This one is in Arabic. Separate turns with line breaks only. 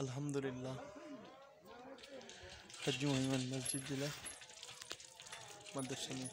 الحمد لله. خرجوا من المسجد له. مدرسة